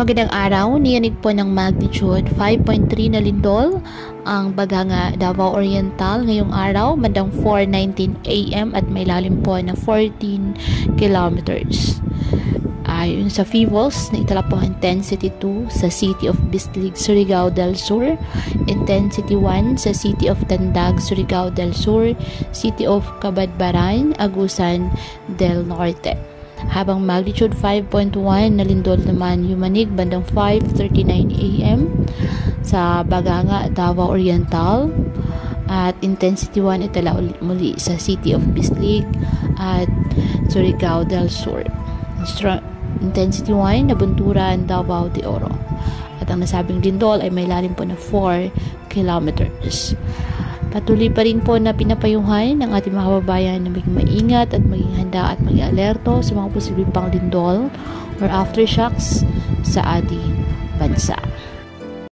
Magandang araw, niyanig po ng magnitude 5.3 na lindol ang Baganga Davao Oriental ngayong araw, bandang 4.19 AM at may lalim po na 14 kilometers. Ayon sa FIVOS, naitala po intensity 2 sa City of Bislig, Surigao del Sur, intensity 1 sa City of Tandag, Surigao del Sur, City of Cabadbaran, Agusan del Norte habang magnitude 5.1 na lindol naman yumanig bandang 5.39 AM sa Baganga, Davao Oriental at intensity 1 itala muli sa City of Bislig at Surigao del Sur. intensity 1 na Bunturan, Davao de Oro. At ang nasabing lindol ay may lalim po na 4 kilometers. Patuloy pa rin po na pinapayuhan ng ating mga kababayan na maging maingat at maging handa at maging alerto sa mga posibleng panglindol or aftershocks sa ating bansa.